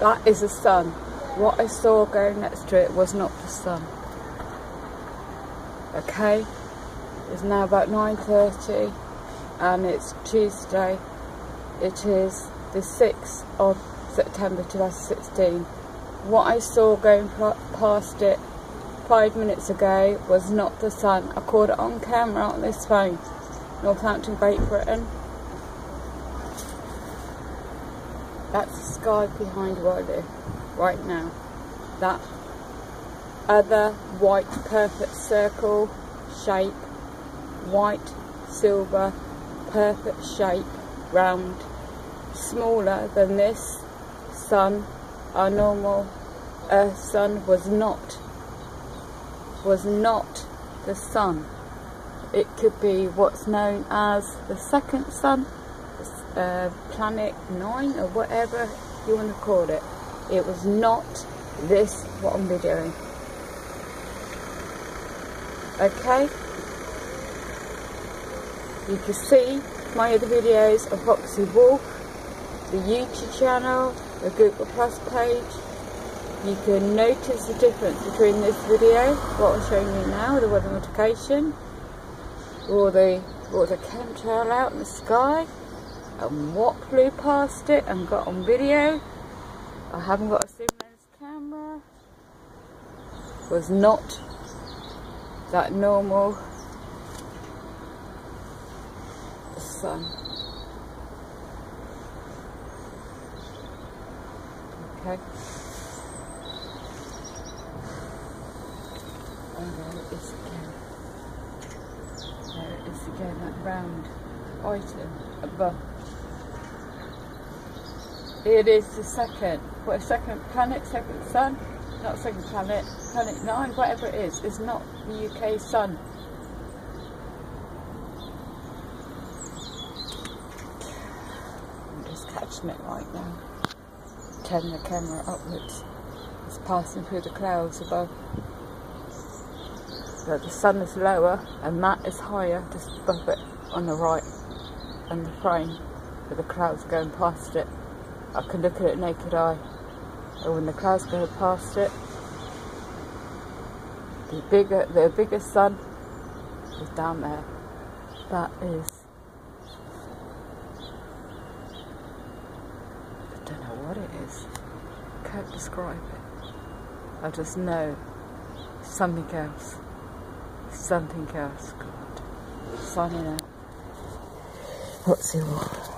That is the sun. What I saw going next to it was not the sun. Okay? It's now about 9.30 and it's Tuesday. It is the 6th of September 2016. What I saw going past it five minutes ago was not the sun. I caught it on camera on this phone. Northampton, Great Britain. That's the sky behind where I live right now. That other white perfect circle shape, white, silver, perfect shape, round, smaller than this sun, our normal Earth sun was not, was not the sun. It could be what's known as the second sun, uh, planet 9 or whatever you want to call it. It was not this what I'm doing. Okay? You can see my other videos of Foxy Wolf, the YouTube channel, the Google Plus page. You can notice the difference between this video, what I'm showing you now, the weather notification, or the or the chemtrail out in the sky, and what flew past it and got on video. I haven't got a zoom lens camera. Was not that normal sun. Okay. And there it is again. There it is again, that round item above. It is the second, what, a second planet, second sun? Not second planet, planet 9, whatever it is, is not the UK sun. I'm just catching it right now. Turn the camera upwards. It's passing through the clouds above. But the sun is lower and that is higher, just above it on the right and the frame with the clouds going past it. I can look at it naked eye. And when the clouds go past it, the bigger, the biggest sun is down there. That is, I don't know what it is. Can't describe it. I just know something else. Something else. God. Signing out. It all?